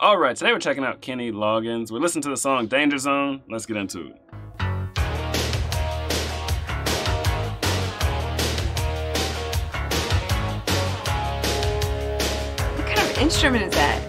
All right, today we're checking out Kenny Loggins. We listened to the song Danger Zone. Let's get into it. What kind of instrument is that?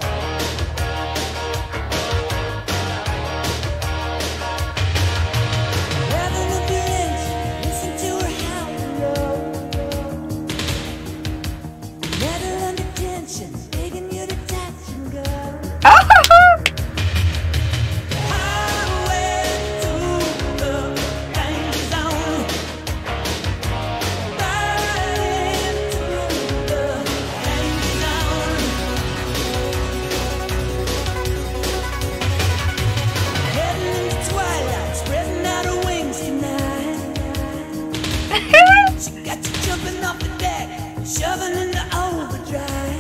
Got you jumping off the deck, shoving into overdrive.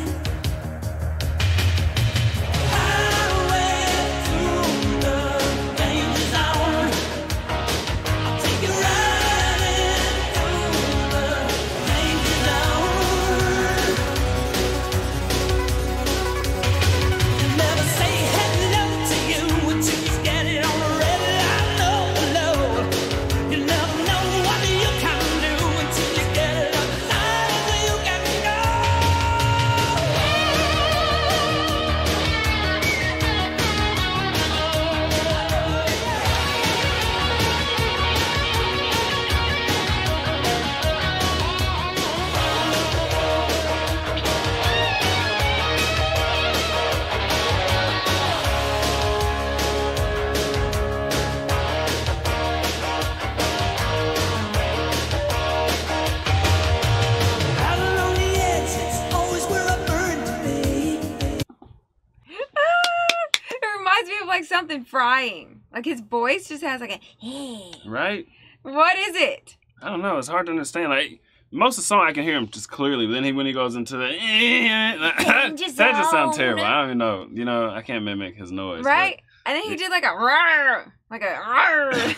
Reminds me of like something frying. Like his voice just has like a hey. Right? What is it? I don't know. It's hard to understand. Like most of the song, I can hear him just clearly. But then he, when he goes into the that just sounds terrible. I don't even know. You know, I can't mimic his noise. but- Right? And then he did like a roar, like a roar.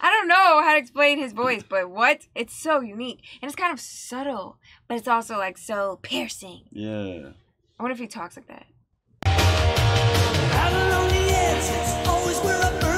I don't know how to explain his voice, but what? It's so unique. And it's kind of subtle, but it's also like so piercing. Yeah. I wonder if he talks like that. It's always where I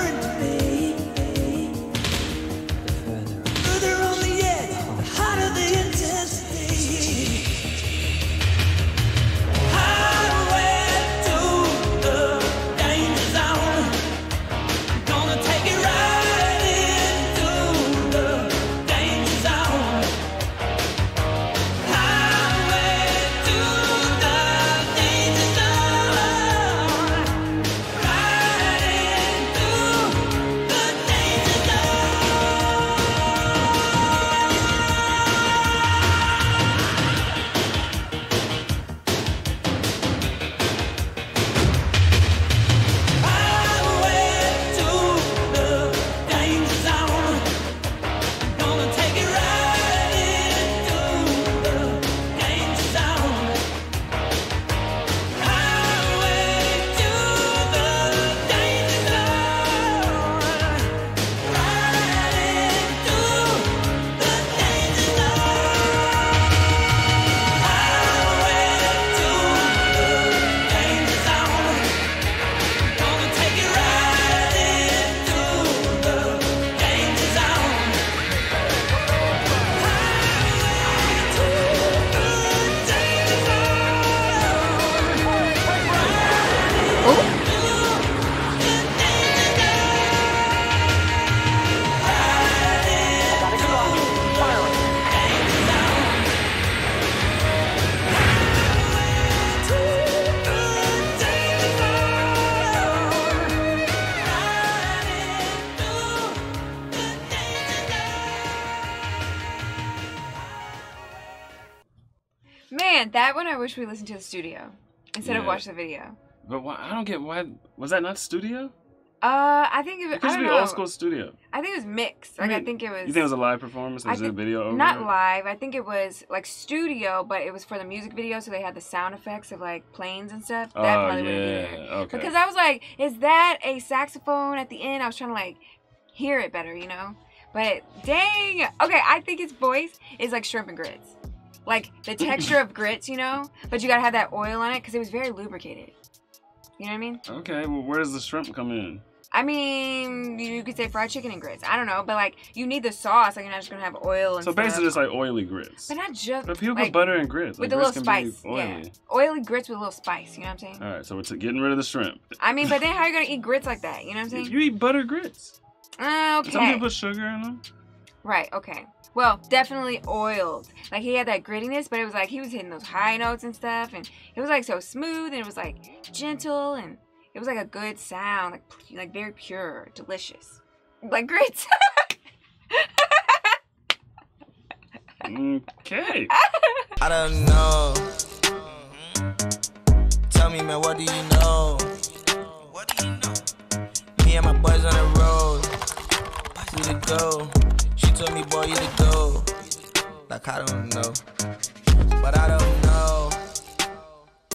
That one I wish we listened to the studio instead of Yeah. watch the video. But why, I don't get why. Was that not studio? Uh, I think it was. It could I just don't be know. old school studio. I think it was mixed. Like I, mean, think it was. You think it was a live performance? I Was there a think- video over not it? live. I think it was like studio, but it was for the music video, so they had the sound effects of like planes and stuff. That Oh probably yeah. been it. Okay. Because I was like, is that a saxophone at the end? I was trying to like hear it better, you know. But dang, okay, I think his voice is like shrimp and grits. Like the texture of grits, you know, but you gotta have that oil on it because it was very lubricated. You know what I mean? Okay, well, where does the shrimp come in? I mean, you could say fried chicken and grits. I don't know, but like you need the sauce. Like you're not just gonna have oil and So stuff. basically, it's like oily grits. but not just But people like, put butter in grits. with like, a little grits can be spice. Yeah, Oily. oily grits with a little spice. You know what I'm saying? All right, so we're getting rid of the shrimp. I mean, but then how are you gonna eat grits like that? You know what I'm saying? You eat butter grits. Uh, Some people put sugar in them. Right, okay. Well, definitely oiled. Like he had that grittiness, but it was like he was hitting those high notes and stuff, and it was like so smooth, and it was like gentle, and it was like a good sound, like like very pure, delicious, like grits. Okay. I don't know. Tell me, man, what do you know? What do you know? Me and my boys on the road. We to go. Told me, boy, you to go. Like, I don't know. But I don't know.